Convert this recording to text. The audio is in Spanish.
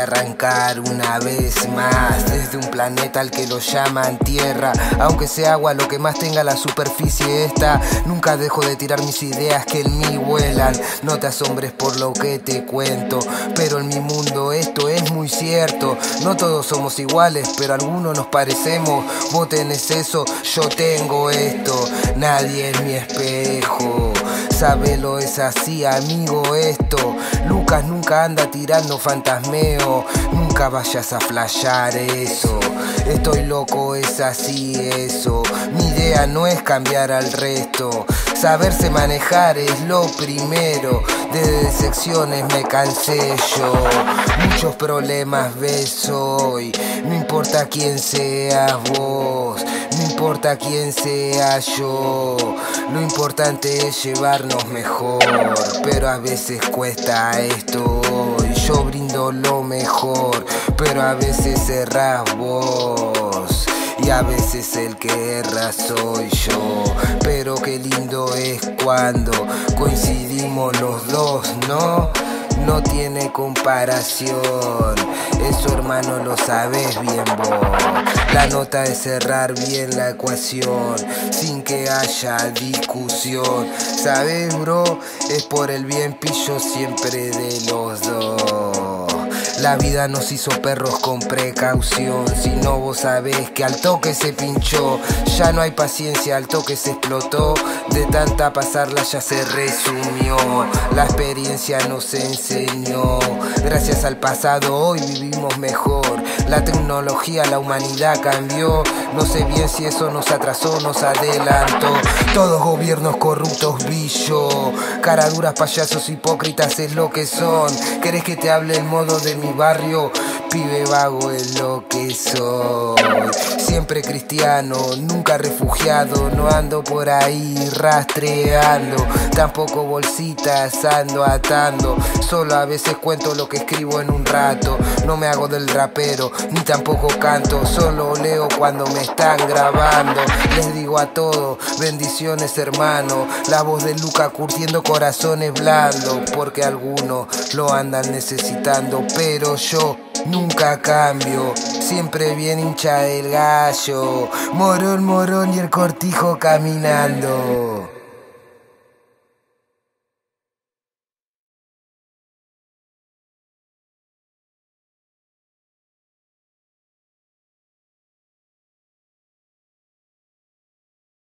arrancar una vez más desde un planeta al que lo llaman Tierra. Aunque sea agua lo que más tenga la superficie esta, nunca dejo de tirar mis ideas que en mí vuelan. No te asombres por lo que te cuento, pero en mi mundo esto es muy cierto. No todos somos iguales, pero algunos nos parecemos. Vos tenés eso, yo tengo esto. Nadie es mi espejo. Sabelo, es así, amigo, esto. Lucas nunca anda tirando Nunca vayas a flashear eso. Estoy loco, es así, eso. Mi idea no es cambiar al resto. Saberse manejar es lo primero. De secciones me cansé yo. Muchos problemas ves hoy. No importa quién seas vos. No importa quién sea yo, lo importante es llevarnos mejor. Pero a veces cuesta esto yo brindo lo mejor. Pero a veces erras vos y a veces el que erra soy yo. Pero qué lindo es cuando coincidimos los dos, ¿no? No tiene comparación. Eso hermano lo sabes bien vos. La nota es cerrar bien la ecuación sin que haya discusión. Sabes bro, es por el bien pillo siempre de los dos. La vida nos hizo perros con precaución. Si no, vos sabés que al toque se pinchó. Ya no hay paciencia, al toque se explotó. De tanta pasarla ya se resumió. La experiencia nos enseñó. Gracias al pasado hoy vivimos mejor. La tecnología, la humanidad cambió. No sé bien si eso nos atrasó nos adelantó. Todos gobiernos corruptos, billo. Caraduras, payasos, hipócritas es lo que son. ¿Querés que te hable el modo de mi barrio? Pibe vago es lo que soy. Siempre cristiano, nunca refugiado. No ando por ahí rastreando. Tampoco bolsitas ando atando. Solo a veces cuento lo que escribo en un rato. No me hago del rapero, ni tampoco canto. Solo leo cuando me están grabando. Les digo a todos, bendiciones hermano. La voz de Luca curtiendo corazones blandos. Porque algunos lo andan necesitando. Pero yo nunca cambio. Siempre bien hincha el gallo. Morón, morón y el cortijo caminando.